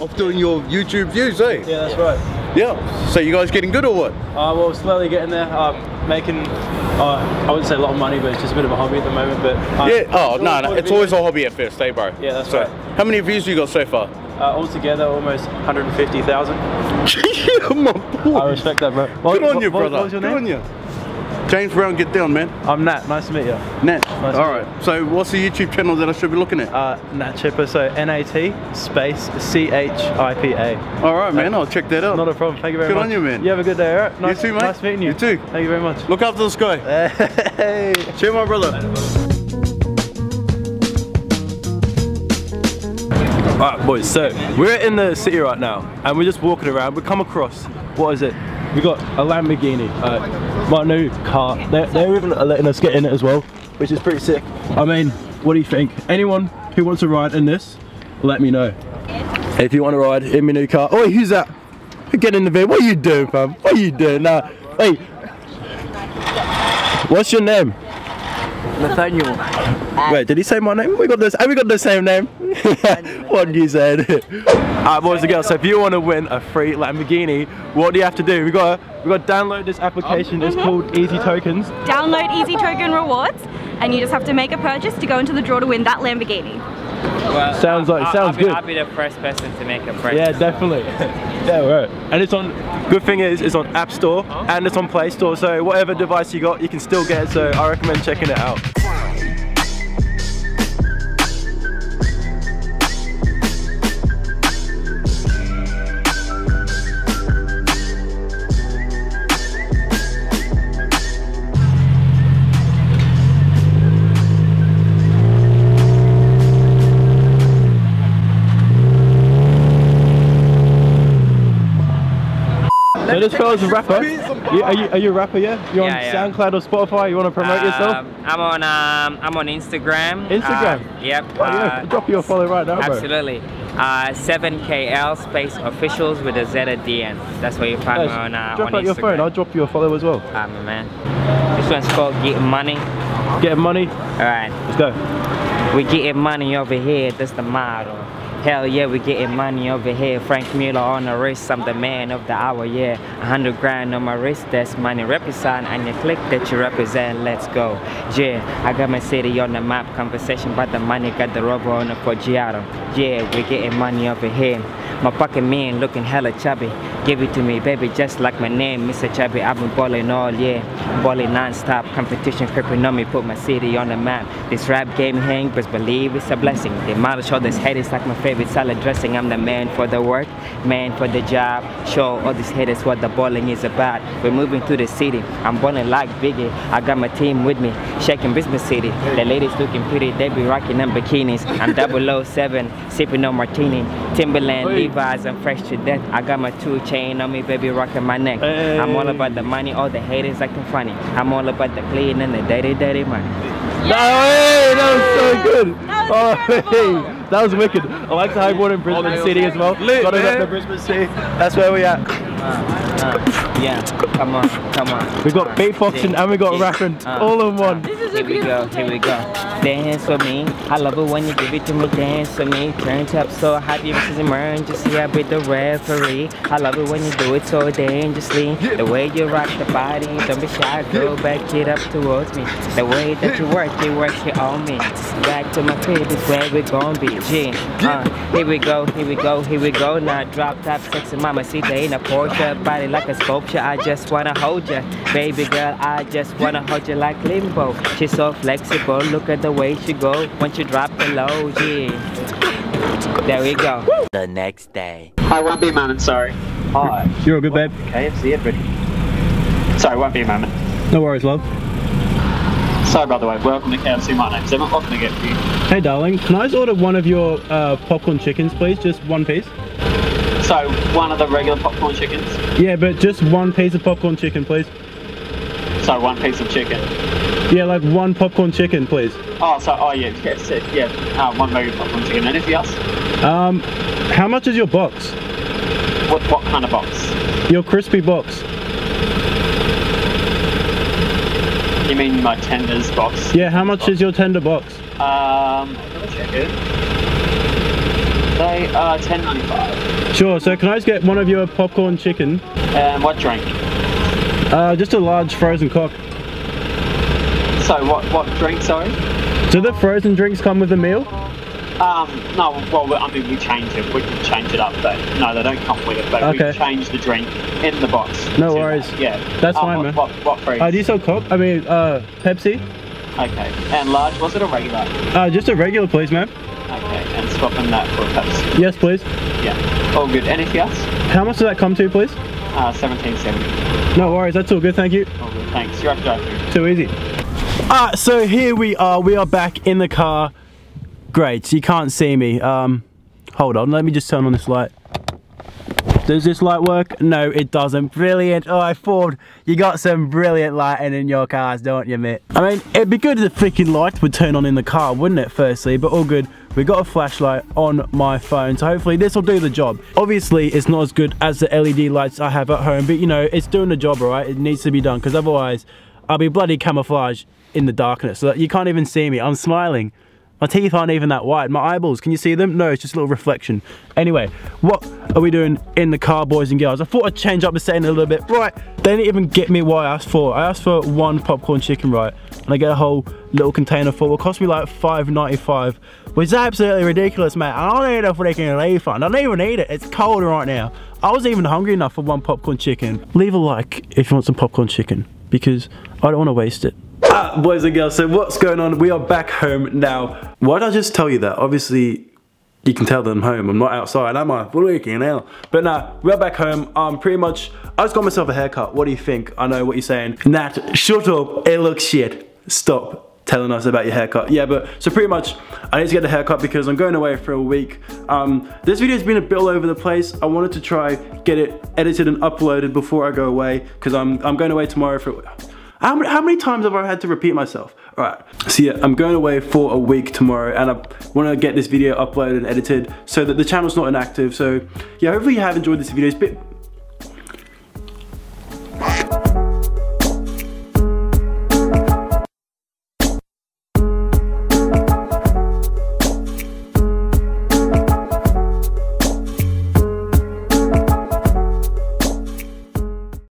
off doing your YouTube views, eh? Yeah, that's right. Yeah. So you guys getting good or what? Uh, well, slowly getting there. Uh, making, uh, I wouldn't say a lot of money, but it's just a bit of a hobby at the moment. But uh, Yeah. Oh no, no, it's always a hobby at first, eh, bro? Yeah, that's so, right. How many views you got so far? Uh, altogether, almost 150,000. yeah, my boy. I respect that, bro. What, Good on what- you, brother. What was your Good name? on you. James Brown, get down, man. I'm Nat. Nice to meet you. Nat. Nice All to right. So, what's the YouTube channel that I should be looking at? Uh, Nat Chipa, so N-A-T space C-H-I-P-A. All right, man. I'll check that out. Not a problem. Thank you very Good much. on you, man. You have a good day, alright? Nice, too, mate. Nice meeting you. You too. Thank you very much. Look after the sky. Hey. Cheer, my brother. Alright boys, so we're in the city right now and we're just walking around. We come across, what is it? We got a Lamborghini, uh, my new car. They're, they're even letting us get in it as well, which is pretty sick. I mean, what do you think? Anyone who wants to ride in this, let me know. If you want to ride in my new car. Oh, who's that? Get in the video. What are you doing, fam? What are you doing? Nah, hey. What's your name? Nathaniel. Wait, did he say my name? We got this. Have we got the same name? what you said? Alright, boys and girls. So if you want to win a free Lamborghini, what do you have to do? We got we got to download this application. It's called Easy Tokens. Download Easy Token Rewards, and you just have to make a purchase to go into the draw to win that Lamborghini. Well, Sounds like- I'll, sounds I'll be, good. I'll be the first person to make a price. Yeah, definitely. yeah, right. And it's on. Good thing is, it's on App Store and it's on Play Store. So whatever device you got, you can still get it. So I recommend checking it out. So this fella's a rapper. You, are, you, are you a rapper? Yeah. You're Yeah, on yeah. SoundCloud or Spotify. You want to promote yourself? Um, I'm on um, I'm on Instagram. Instagram? Uh, yep. Oh, yeah. uh, Drop your follow right now, bro. Absolutely. Uh, 7KL space officials with a Z at the end. That's where you find me on, uh, drop on out your phone. I'll drop you a follow as well. Ah, my man. This one's called Getting Money. Getting money. Alright. Let's go. We're getting money over here, that's the motto. Hell yeah, we getting money over here. Franck Muller on the wrist, I'm the man of the hour, yeah. Hundred grand on my wrist, that's money represent. And you click that you represent, let's go. Yeah, I got my city on the map. Conversation about the money, got the rubber on the Forgiato. Yeah, we getting money over here. My pocket man looking hella chubby. Give it to me, baby, just like my name, Mr. Chubby. I've been balling all year, balling non-stop. Competition creeping on me, put my city on the map. This rap game hang, but believe it's a blessing. The of show this haters like my favorite salad dressing. I'm the man for the work, man for the job. Show all these haters what the balling is about. We're moving to the city. I'm balling like Biggie. I got my team with me, shaking business city. The ladies looking pretty, they be rocking them bikinis. I'm 007, sipping on martini. Timberland, Hey. Levi's, I'm fresh to death. I got my two chain on me, baby, rocking my neck. I'm all about the money, all the haters acting funny. I'm all about the clean and the dirty, dirty money. No, hey, that was so good. That was oh, hey, that was wicked. I like to have one in Brisbane City as well. Lit, Got to man. the Brisbane City. That's where we at. Uh, yeah, come on, come on. We got beatboxing and we got Yeah. rapping Uh, all in one. This is Here a we go, beautiful here we go. Dance for me. I love it when you give it to me. Dance for me. Turn up so happy this is emergency. I be the referee. I love it when you do it so dangerously. The way you rock the body, don't be shy, girl. Back it up towards me. The way that you work, you work it on me. Back to my crib is where we gon' be. G. Uh, here we go, here we go, here we go. Now drop top, sexy mama, see they in a Porsche, body like a sculpture. I just wanna hold ya, baby girl. I just wanna hold you like limbo. She's so flexible. Look at the way she go once you drop the low. Yeah. There we go. The next day. I won't be a moment, sorry. Hi. You're all good, babe. KFC everybody. Sorry, won't be a moment. No worries, love. Sorry, by the way, welcome to KFC. My name's Emma. What can I get for you? Hey, darling. Can I just order one of your uh, popcorn chickens, please? Just one piece. So, one of the regular popcorn chickens. Yeah, but just one piece of popcorn chicken, please. So, one piece of chicken. Yeah, like one popcorn chicken, please. Oh, so, oh yeah, yes, yes, yeah. Uh, one regular popcorn chicken. Anything else? Um, how much is your box? What, what kind of box? Your crispy box. You mean my tenders box? Yeah, how much is your tender box? Um, me check it. They uh, ten ninety five. Sure. So can I just get one of your popcorn chicken? And what drink? Uh, just a large frozen cock. So what what drink? Sorry. Do the frozen drinks come with the meal? Um, no, well, I mean, we change it. We can change it up, but no, they don't come with it. But Okay. we change the drink in the box. No worries. that, Yeah. That's Um, fine, what, man. What, what fruit? Uh, do you sell coke? I mean, uh, Pepsi? Okay. And large, was it a regular? Uh, just a regular, please, ma'am. Okay. And swapping that for a Pepsi. Yes, please. Yeah. All good. Anything else? How much does that come to, please? Uh, seventeen seventy. No worries. That's all good. Thank you. All good. Thanks. You're up to drive. Too easy. Alright, so here we are. We are back in the car. Great, so you can't see me. Um, hold on, let me just turn on this light. Does this light work? No, it doesn't. Brilliant. Oh, I Ford, you got some brilliant lighting in your cars, don't you, mate? I mean, it'd be good if the freaking lights would turn on in the car, wouldn't it, firstly? But all good. We got a flashlight on my phone, so hopefully this will do the job. Obviously, it's not as good as the LED lights I have at home, but you know, it's doing the job, all right? It needs to be done, because otherwise, I'll be bloody camouflage in the darkness, so that you can't even see me. I'm smiling. My teeth aren't even that wide. My eyeballs, can you see them? No, it's just a little reflection. Anyway, what are we doing in the car, boys and girls? I thought I'd change up the setting a little bit. Right, they didn't even get me what I asked for. I asked for one popcorn chicken, right? And I get a whole little container full. It cost me like $5.95, which is absolutely ridiculous, mate. I don't need a freaking refund. I don't even need it. It's cold right now. I wasn't even hungry enough for one popcorn chicken. Leave a like if you want some popcorn chicken, because I don't want to waste it. Boys and girls, so what's going on? We are back home now. Why did I just tell you that? Obviously, you can tell that I'm home. I'm not outside, am I? Freaking hell. But nah, we're back home. Um, pretty much, I just got myself a haircut. What do you think? I know what you're saying. Nat, shut up. It looks shit. Stop telling us about your haircut. Yeah, but so pretty much, I need to get a haircut because I'm going away for a week. Um, this video's been a bit all over the place. I wanted to try get it edited and uploaded before I go away because I'm I'm going away tomorrow for. How many, how many times have I had to repeat myself? All right, so yeah, I'm going away for a week tomorrow and I want to get this video uploaded and edited so that the channel's not inactive. So yeah, hopefully you have enjoyed this video. It's a bit